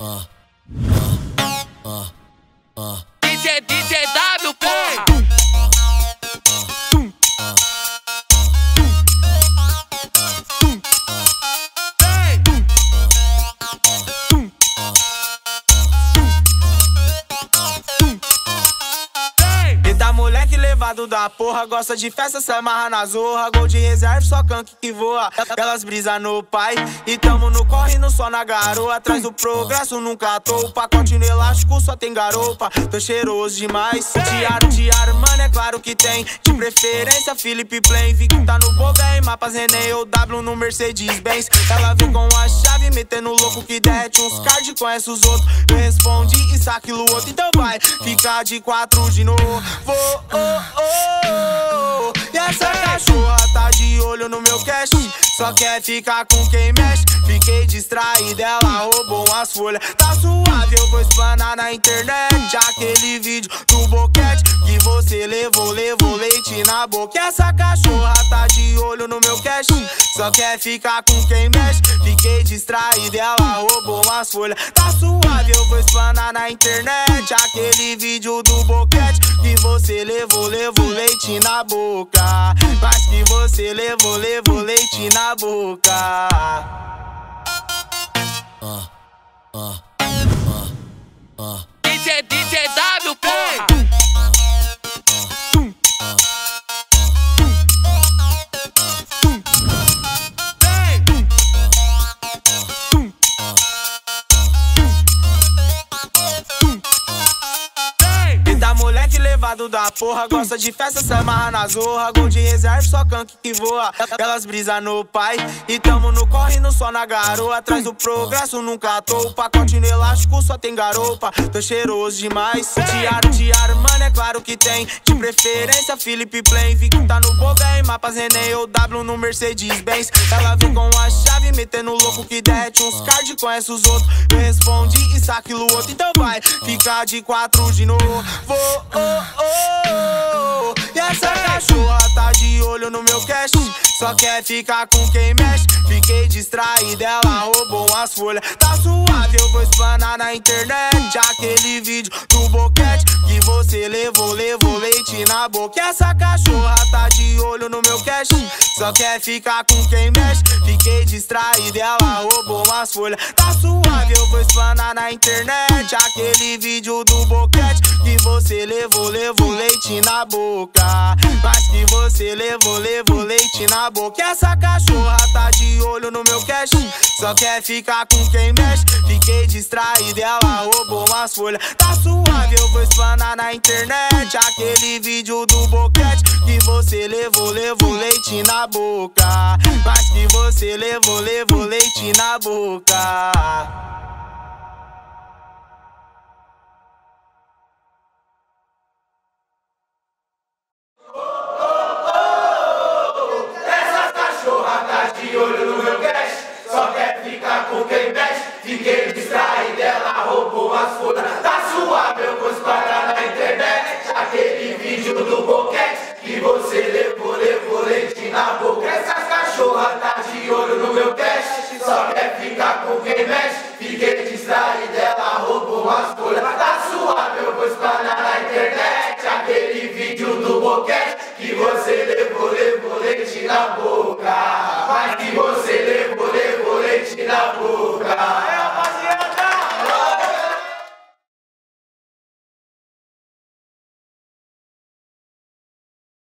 DJ, levado da porra, gosta de festa, se amarra na zorra. Gol de reserva, só canque que voa. Elas brisa no pai e tamo no corre, no só na garoa. Atrás do progresso, nunca. O pacote no elástico só tem garopa. Tô cheiroso demais. Diário, diário, mano, é claro que tem. De preferência, Felipe Plain. Vi que tá no Bovem, mapas René ou W no Mercedes-Benz. Ela vem com a chave, metendo louco que derrete uns card, conhece os outros. Eu respondi e saque o outro, então vai. Ficar de quatro de novo. Vou, oh, oh. E olho no meu cash. Só quer ficar com quem mexe. Fiquei distraída, ela roubou umas folhas. Tá suave, eu vou espanar na internet. Aquele vídeo do boquete que você levou, levou leite na boca. Essa cachorra tá de olho no meu cash. Só quer ficar com quem mexe. Fiquei distraída, ela roubou umas folhas. Tá suave, eu vou espanar na internet. Aquele vídeo do boquete que você levou, levou leite na boca. Mas que você levou, levou leite na boca. DJ, DJ W, porra! Levado da porra, gosta de festa, se amarra na zorra. Gol de reserva, só canque que voa. Elas brisa no pai e tamo no corre, no só na garoa. Atrás do progresso, nunca tô. O pacote no elástico só tem garopa. Tô cheiroso demais. Diário, diário, mano, é claro que tem. De preferência, Felipe Plain. Vi que tá no Bovem, mapas René ou W no Mercedes-Benz. Ela vem com a chave, metendo louco que derrete uns card, conhece os outros. Eu respondi e saque o outro, então vai. Ficar de quatro de novo. Vou, oh, oh. Olho no meu cash. Só quer ficar com quem mexe. Fiquei distraída, ela roubou umas folhas. Tá suave, eu vou espanar na internet. Aquele vídeo do boquete que você levou, levou leite na boca. Essa cachorra tá de olho no meu cash. Só quer ficar com quem mexe. Fiquei distraída, ela roubou umas folhas. Tá suave, eu vou espanar na internet. Aquele vídeo do boquete que você levou, levou leite na boca. Mas que você levou, levou leite na boca. E essa cachorra tá de olho no meu cash. Só quer ficar com quem mexe. Fiquei distraída, ela roubou umas folhas. Tá suave, eu vou espanar na internet. Aquele vídeo do boquete que você levou, levou leite na boca. Mas que você levou, levou leite na boca. Essa mexe Fiquei distraída, ela roubou as folhas Tá suave, eu vou espalhar na internet Aquele vídeo do boquete Que você levou, levou leite na boca. Mas que você levou, levou leite na boca